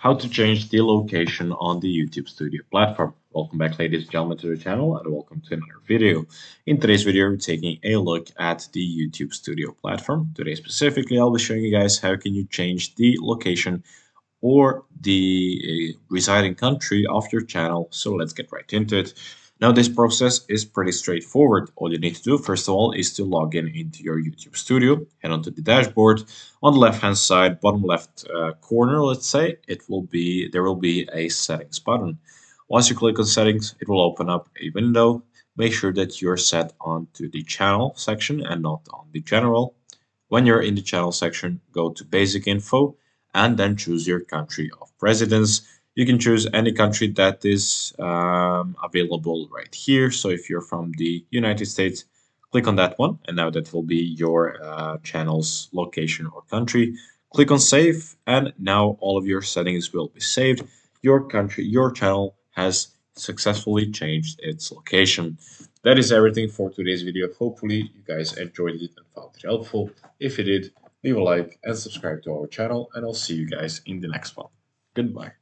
how to change the location on the YouTube Studio platform. Welcome back ladies and gentlemen to the channel and welcome to another video. In today's video we're taking a look at the YouTube Studio platform. Today specifically I'll be showing you guys how can you change the location or the residing country of your channel. So let's get right into it. Now this process is pretty straightforward. All you need to do first of all is to log in into your YouTube Studio, head onto the dashboard. On the left hand side, bottom left uh, corner, let's say, it will be there will be a settings button. Once you click on settings, it will open up a window. Make sure that you're set onto the channel section and not on the general. When you're in the channel section, go to basic info and then choose your country of residence you can choose any country that is um, available right here. So if you're from the United States, click on that one and now that will be your uh, channel's location or country. Click on save and now all of your settings will be saved. Your country, your channel has successfully changed its location. That is everything for today's video. Hopefully you guys enjoyed it and found it helpful. If you did, leave a like and subscribe to our channel and I'll see you guys in the next one. Goodbye.